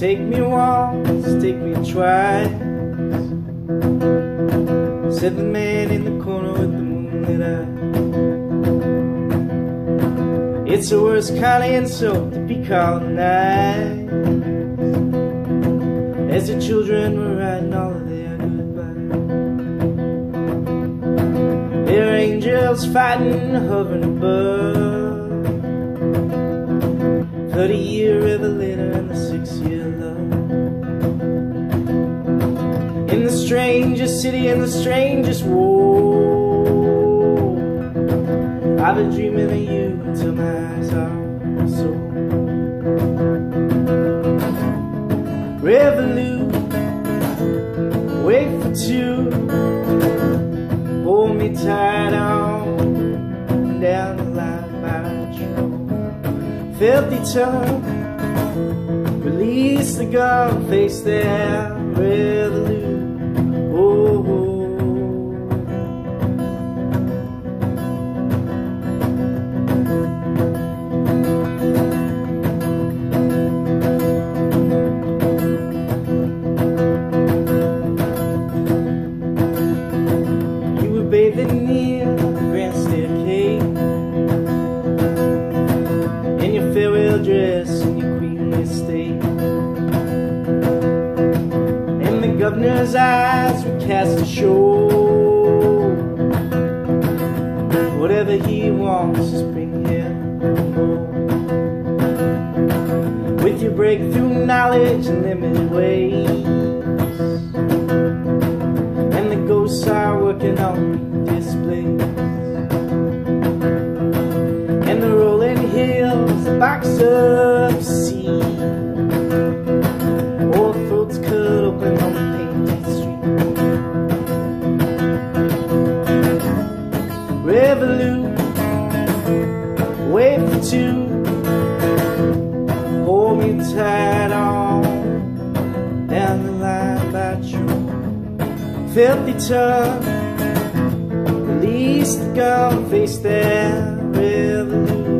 Take me once, take me twice. Said the man in the corner with the moonlit eye. It's the worst kind of insult to be called nice. As the children were writing all of their Their angels fighting, hovering above. Thirty year revelator and the six year love. In the strangest city in the strangest war I've been dreaming of you until my eyes are so Reveaux-lu me tight on Down the line by patrol filthy tongue Release the gun, face their Reveaux-lu governor's eyes would cast ashore. Whatever he wants, just bring him home. With your breakthrough knowledge and limited ways. Two. Hold me tight on down the line by true. Filthy tongue, release the gun, face that Reveaux-lu. Oh,